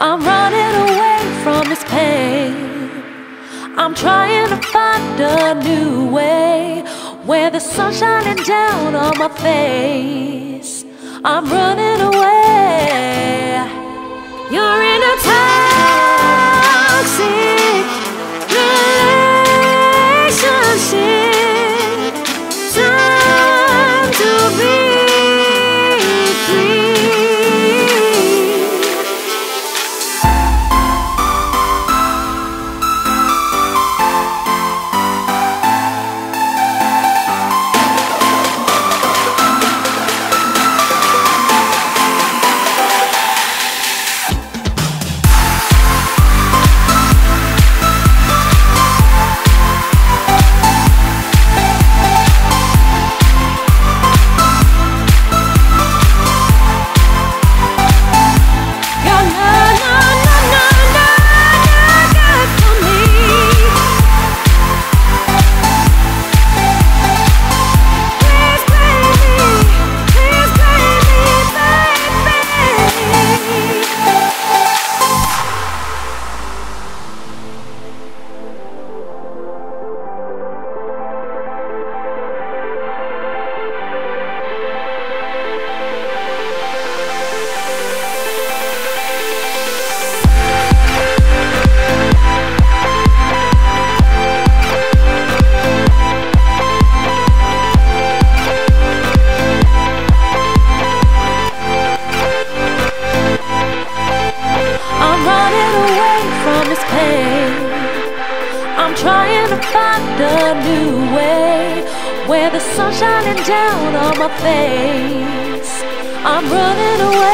I'm running away from this pain. I'm trying to find a new way where the sun's shining down on my face. I'm running away. You're I'm trying to find a new way where the sun's shining down on my face. I'm running away.